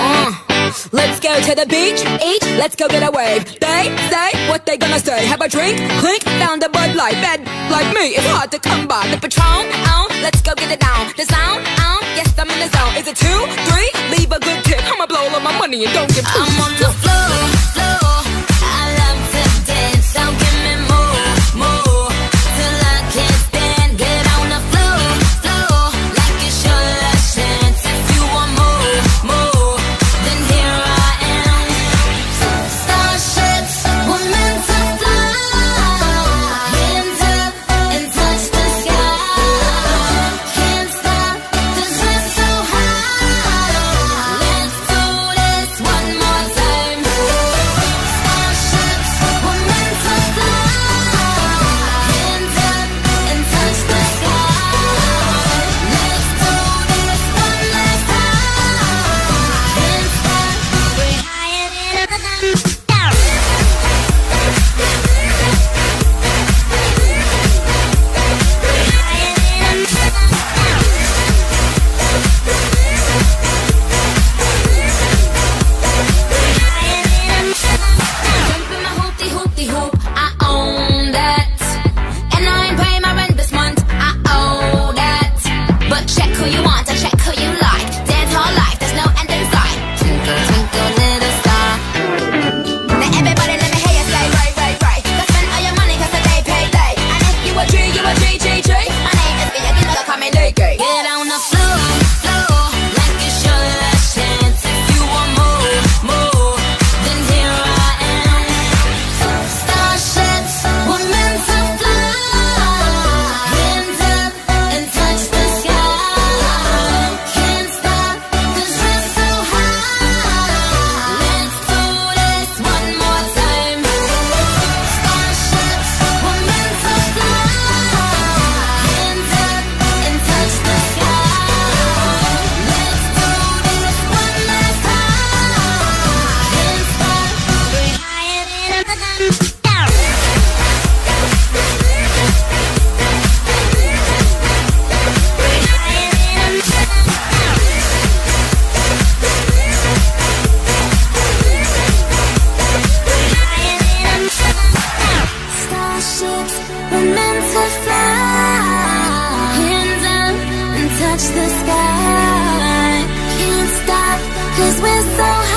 Uh, let's go to the beach, eat, let's go get a wave. They say what they gonna say. Have a drink, clink, found a Bud Light. Bad like me, it's hard to come by. The Patron, on, let's go get it down. The sound, on, yes I'm in the zone. Is it two, three? Leave a good tip. I'ma blow all my money and don't give. I'm on. touch the sky. Can't stop, cause we're so